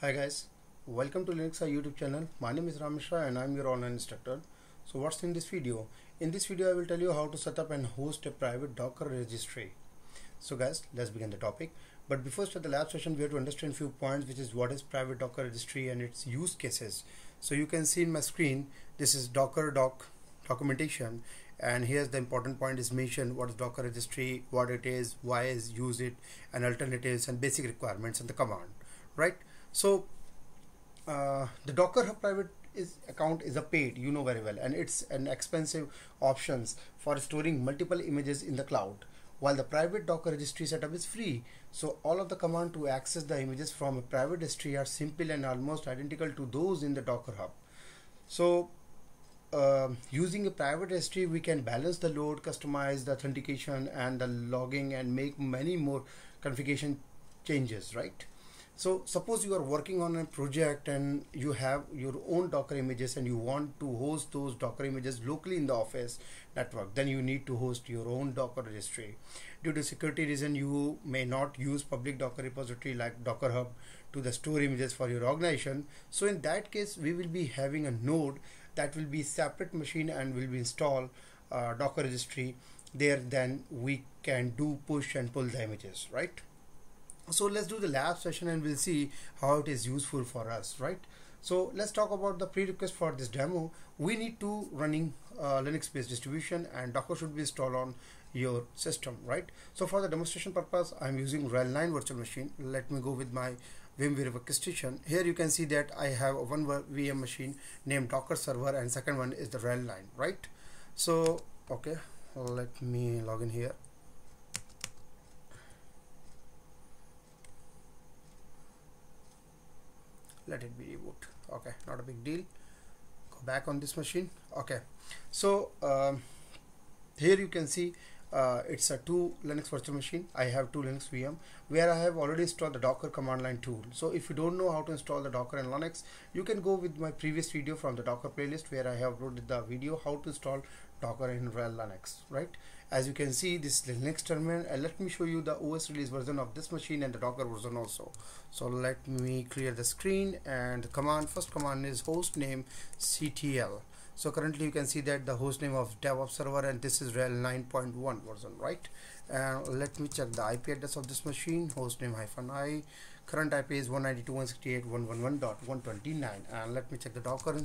Hi guys, welcome to Linux YouTube channel. My name is Ram Mishra and I'm your online instructor. So what's in this video? In this video I will tell you how to set up and host a private Docker registry. So guys, let's begin the topic. But before start the lab session, we have to understand few points which is what is private Docker registry and its use cases. So you can see in my screen, this is Docker doc documentation and here's the important point is mentioned what is Docker registry, what it is, why is use it and alternatives and basic requirements and the command, right? So uh, the docker hub private is account is a paid you know very well and it's an expensive options for storing multiple images in the cloud while the private docker registry setup is free. So all of the command to access the images from a private registry are simple and almost identical to those in the docker hub. So uh, using a private registry we can balance the load customize the authentication and the logging and make many more configuration changes right so suppose you are working on a project and you have your own docker images and you want to host those docker images locally in the office network then you need to host your own docker registry. Due to security reason you may not use public docker repository like docker hub to the store images for your organization. So in that case we will be having a node that will be separate machine and will be install uh, docker registry. There then we can do push and pull the images right so let's do the lab session and we'll see how it is useful for us right? So let's talk about the prerequisite for this demo. We need to running uh, linux based distribution and docker should be installed on your system right? So for the demonstration purpose i'm using RHEL 9 virtual machine. Let me go with my vmware orchestration here you can see that i have one vm machine named docker server and second one is the RHEL 9 right? So okay let me log in here let it be reboot okay not a big deal. Go back on this machine. Okay so um, here you can see uh, it's a two Linux virtual machine. I have two Linux VM where I have already installed the docker command line tool. So if you don't know how to install the docker in Linux you can go with my previous video from the docker playlist where I have uploaded the video how to install docker in RHEL Linux right? As you can see this Linux terminal and let me show you the OS release version of this machine and the docker version also. So let me clear the screen and the command first command is hostname ctl so currently you can see that the hostname of DevOps server and this is RHEL 9.1 version right? And let me check the IP address of this machine hostname hyphen i. Current IP is 192.168.111.129 and let me check the docker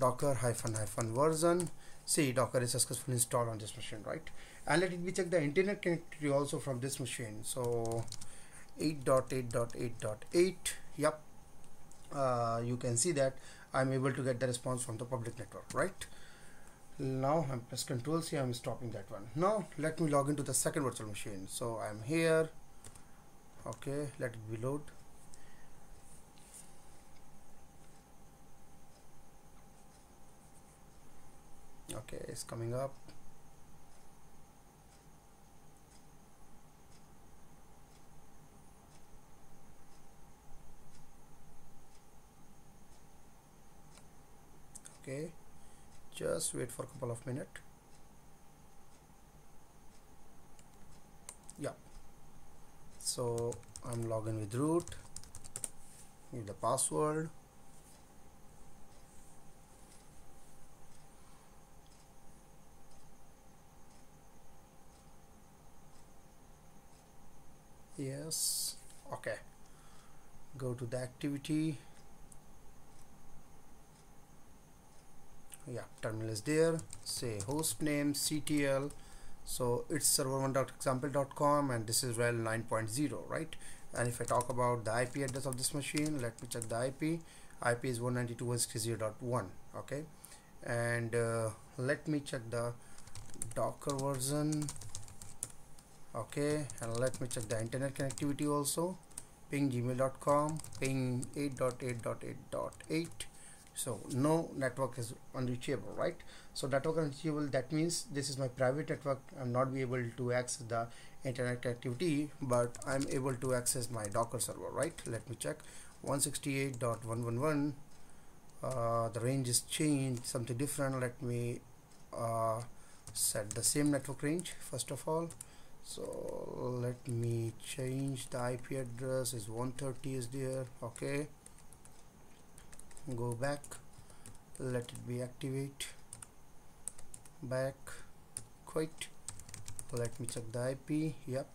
docker hyphen hyphen version see docker is successfully installed on this machine right? And let me check the internet connectivity also from this machine. So 8.8.8.8 yep. Uh, you can see that I'm able to get the response from the public network right? Now I'm press control C I'm stopping that one. Now let me log into the second virtual machine. So I'm here. Okay let it be load okay it's coming up. Okay just wait for a couple of minutes yeah. So I'm logging with root. With the password yes okay. Go to the activity. Yeah terminal is there. Say host name ctl so it's server1.example.com and this is RHEL 9.0 right? And if I talk about the IP address of this machine let me check the IP IP is 192.168.1 okay? And uh, let me check the docker version okay and let me check the internet connectivity also. Ping gmail.com ping 8.8.8.8 so no network is unreachable right? So network unreachable that means this is my private network. I'm not be able to access the internet connectivity but i'm able to access my docker server right? Let me check. 168.111 uh, the range is changed something different. Let me uh, set the same network range first of all so let me change the IP address. Is 130 is there. Okay. Go back. Let it be activate. Back. Quit. Let me check the IP yep.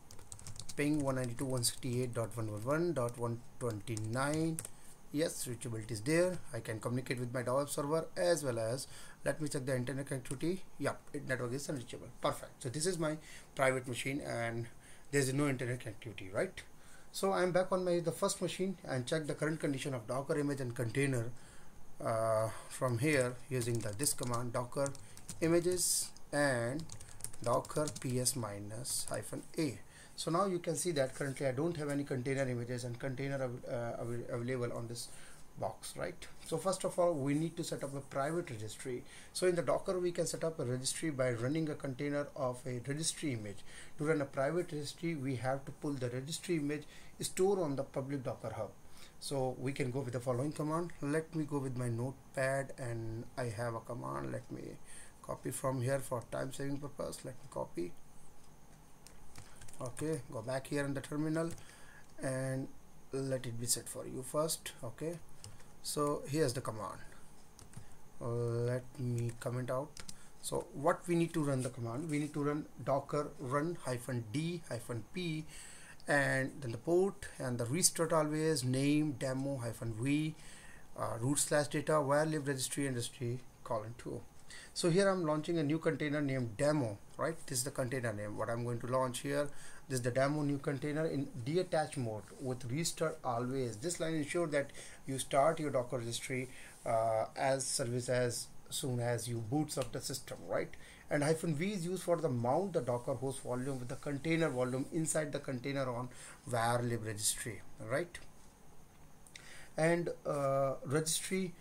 Ping 192.168.111.129 yes reachability is there. I can communicate with my web server as well as let me check the internet connectivity. It network is unreachable perfect. So this is my private machine and there is no internet connectivity right? So I'm back on my the first machine and check the current condition of docker image and container uh, from here using the this command docker images and docker ps minus hyphen a so now you can see that currently I don't have any container images and container uh, available on this box right? So first of all we need to set up a private registry. So in the docker we can set up a registry by running a container of a registry image. To run a private registry we have to pull the registry image store on the public docker hub. So we can go with the following command. Let me go with my notepad and I have a command. Let me copy from here for time saving purpose. Let me copy okay go back here in the terminal and let it be set for you first okay? So here's the command. Let me comment out. So what we need to run the command? We need to run docker run hyphen d hyphen p and then the port and the restart always name demo hyphen v uh, root slash data var lib registry industry colon 2 so here I'm launching a new container named demo right? This is the container name. What I'm going to launch here this is the demo new container in detach mode with restart always. This line ensure that you start your docker registry uh, as service as soon as you boots up the system right? And hyphen v is used for the mount the docker host volume with the container volume inside the container on var lib registry right? And uh, registry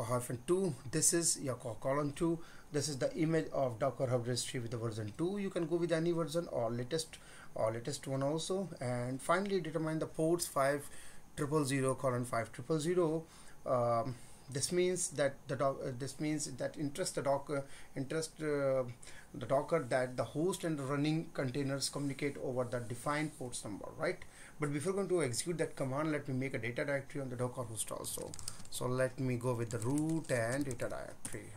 hyphen 2 this is your column 2 this is the image of docker hub registry with the version 2 you can go with any version or latest or latest one also. And finally determine the ports 5 triple zero colon 5 triple zero. Um, this means that the doc, uh, this means that interest the docker interest uh, the docker that the host and running containers communicate over the defined ports number right but before going to execute that command let me make a data directory on the docker host also so let me go with the root and data directory.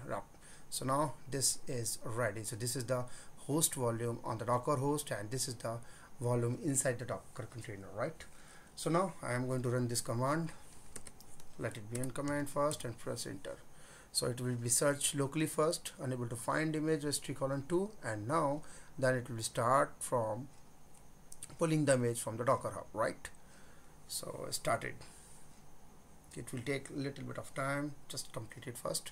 So now this is ready. So this is the host volume on the docker host and this is the volume inside the docker container right? So now i am going to run this command. Let it be in command first and press enter. So it will be searched locally first unable to find image registry colon 2 and now then it will start from pulling the image from the docker hub right? So started. It will take a little bit of time just complete it first.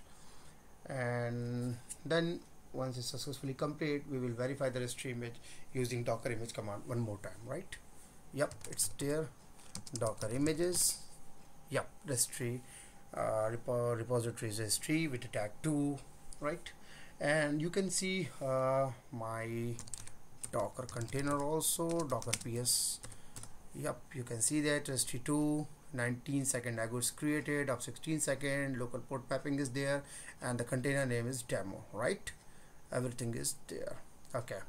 And then once it's successfully complete we will verify the registry image using docker image command one more time right? Yep it's there. Docker images. Yep registry uh, repo repositories registry with a tag 2 right? And you can see uh, my docker container also docker ps yep you can see that registry 2 19 second ago it's created of 16 second local port mapping is there and the container name is demo right? Everything is there okay.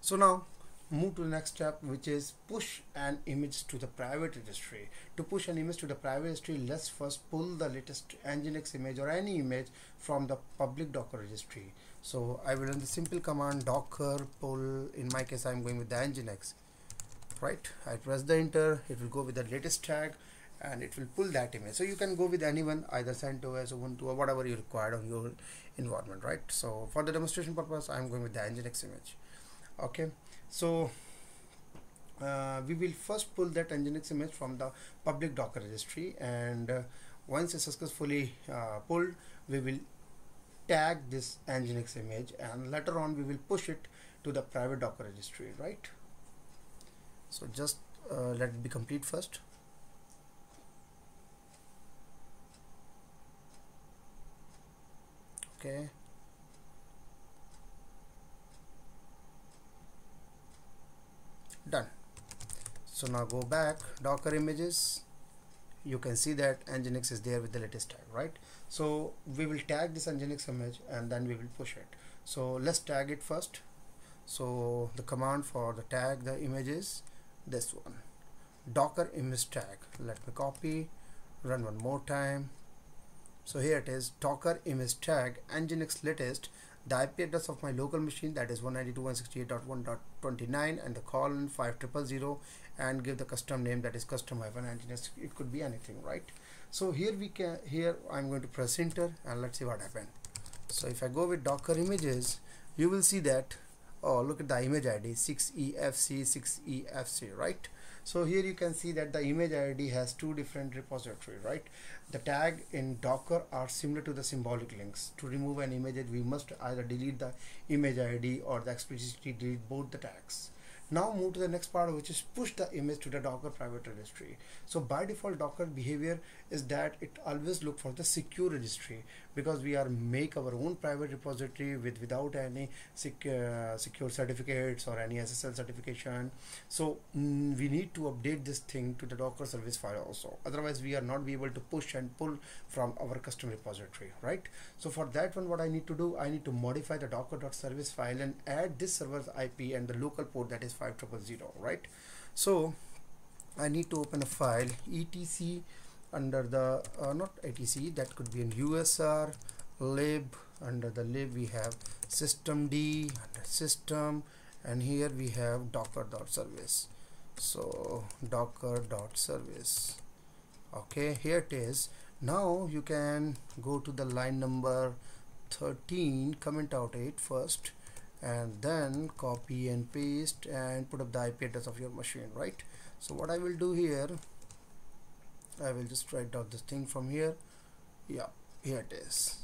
So now move to the next step which is push an image to the private registry. To push an image to the private registry let's first pull the latest nginx image or any image from the public docker registry so i will run the simple command docker pull. In my case i'm going with the nginx right? I press the enter. It will go with the latest tag and it will pull that image. So you can go with anyone either CentOS, Ubuntu or whatever you require on your environment right? So for the demonstration purpose I'm going with the Nginx image. Okay? So uh, we will first pull that Nginx image from the public docker registry and uh, once it's successfully uh, pulled we will tag this Nginx image and later on we will push it to the private docker registry right? So just uh, let it be complete first. Okay. Done. So now go back docker images you can see that nginx is there with the latest tag right? So we will tag this nginx image and then we will push it. So let's tag it first. So the command for the tag the image is this one. Docker image tag. Let me copy. Run one more time. So here it is. Docker image tag nginx latest. The IP address of my local machine that is 192.168.1.29 and the colon 5000 and give the custom name that is custom hyphen nginx it could be anything right? So here we can here I'm going to press enter and let's see what happened so if I go with docker images you will see that oh look at the image ID 6EFC 6EFC right? So here you can see that the image id has two different repository right? The tag in docker are similar to the symbolic links. To remove an image we must either delete the image id or the explicitly delete both the tags now move to the next part which is push the image to the docker private registry. So by default docker behavior is that it always look for the secure registry because we are make our own private repository with without any sec uh, secure certificates or any SSL certification. So mm, we need to update this thing to the docker service file also. Otherwise we are not be able to push and pull from our custom repository right? So for that one what I need to do I need to modify the docker.service file and add this server's IP and the local port that is 5000 right? So I need to open a file etc under the uh, not etc that could be in usr lib under the lib we have systemd under system and here we have docker dot service. So docker dot service. Okay here it is. Now you can go to the line number 13 comment out it first and then copy and paste and put up the IP address of your machine right? So what I will do here I will just write out this thing from here. Yeah here it is.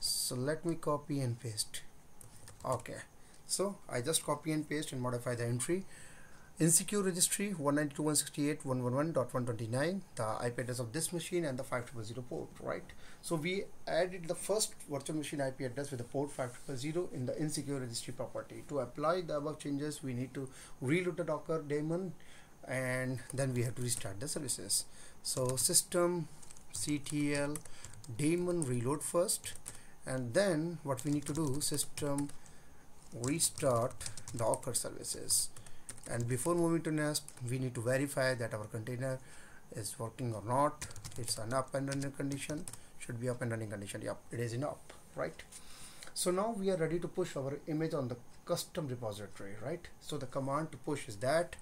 So let me copy and paste. Okay. So I just copy and paste and modify the entry. Insecure registry 192.168.111.129 the IP address of this machine and the 5000 port right? So we added the first virtual machine IP address with the port 5000 in the insecure registry property. To apply the above changes we need to reload the docker daemon and then we have to restart the services so system ctl daemon reload first and then what we need to do system restart docker services. And before moving to nest we need to verify that our container is working or not. It's an up and running condition. Should be up and running condition. Yep it is in up right? So now we are ready to push our image on the custom repository right? So the command to push is that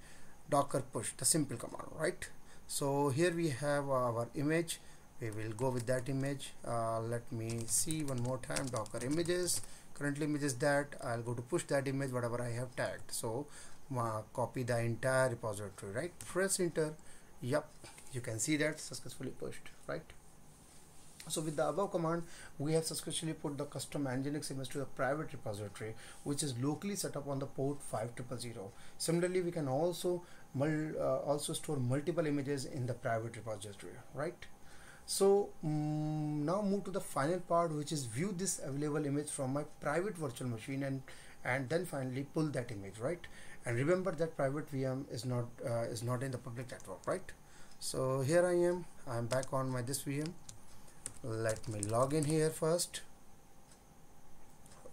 docker push the simple command right so here we have our image. We will go with that image. Uh, let me see one more time docker images. Currently image is that. I'll go to push that image whatever I have tagged. So uh, copy the entire repository right? Press enter. Yep you can see that successfully pushed right? So with the above command we have successfully put the custom nginx image to the private repository which is locally set up on the port 5000 similarly we can also uh, also store multiple images in the private repository right? So um, now move to the final part which is view this available image from my private virtual machine and and then finally pull that image right? And remember that private VM is not uh, is not in the public network right? So here I am. I'm back on my this VM let me log in here first.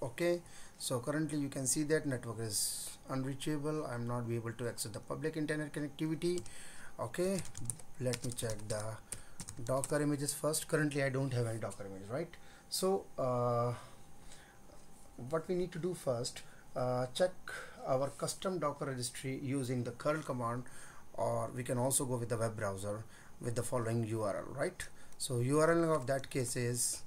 Okay so currently you can see that network is unreachable. I'm not be able to access the public internet connectivity. Okay let me check the docker images first. Currently I don't have any docker images right? So uh, what we need to do first uh, check our custom docker registry using the curl command or we can also go with the web browser with the following URL right? So URL of that case is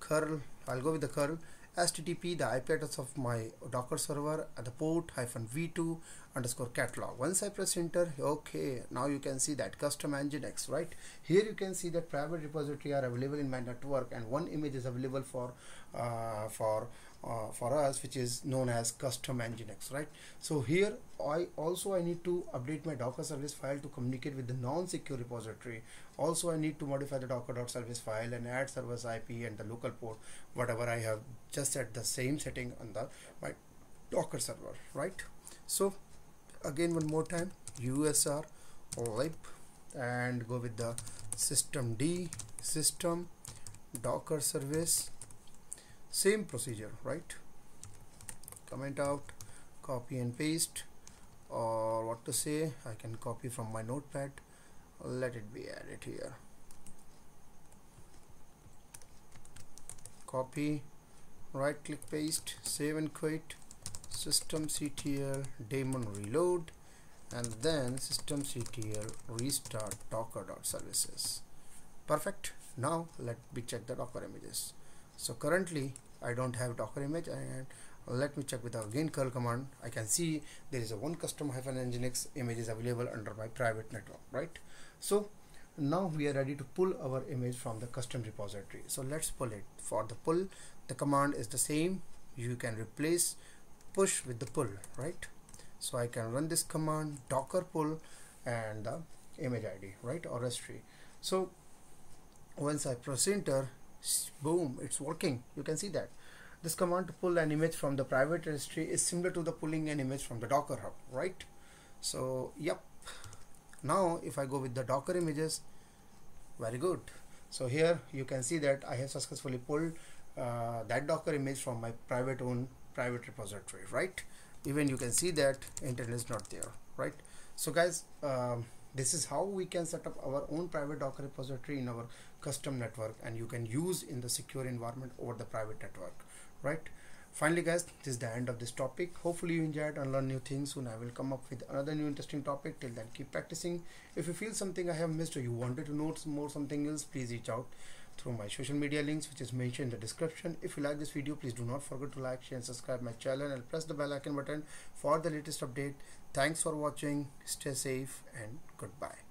curl I'll go with the curl http the IP address of my docker server at the port hyphen v2 underscore catalog. Once I press enter okay now you can see that custom nginx right? Here you can see that private repository are available in my network and one image is available for uh, for uh, for us which is known as custom nginx right? So here I also I need to update my docker service file to communicate with the non-secure repository. Also I need to modify the docker.service file and add service IP and the local port whatever I have just set the same setting on the my docker server right? So again one more time usr lib and go with the system d system docker service same procedure right? Comment out copy and paste or what to say I can copy from my notepad. Let it be added here. Copy right click paste save and quit System CTL daemon reload and then System CTL restart docker.services perfect. Now let me check the docker images. So currently I don't have docker image and let me check with the again curl command. I can see there is a one custom hyphen nginx image is available under my private network right? So now we are ready to pull our image from the custom repository. So let's pull it. For the pull the command is the same. You can replace push with the pull right? So I can run this command docker pull and the image ID right? Or s3 so once I press enter boom it's working. You can see that. This command to pull an image from the private registry is similar to the pulling an image from the docker hub right? So yep. Now if I go with the docker images very good. So here you can see that I have successfully pulled uh, that docker image from my private own private repository right? Even you can see that internet is not there right? So guys um, this is how we can set up our own private docker repository in our custom network and you can use in the secure environment over the private network right? Finally guys this is the end of this topic. Hopefully you enjoyed and learned new things. Soon i will come up with another new interesting topic. Till then keep practicing. If you feel something i have missed or you wanted to know more something else please reach out through my social media links which is mentioned in the description. If you like this video please do not forget to like share and subscribe my channel and press the bell icon button for the latest update. Thanks for watching. Stay safe and goodbye